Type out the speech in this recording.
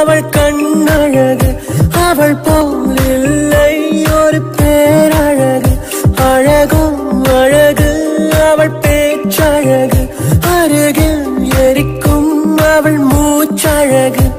அவள் கண்ணழகு அவள் போல் இல்லை ஒரு பேரழகு. அழகும் அழகு அவள் பேச்சழகு. அருகில் எரிக்கும் அவள் மூச்சழகு.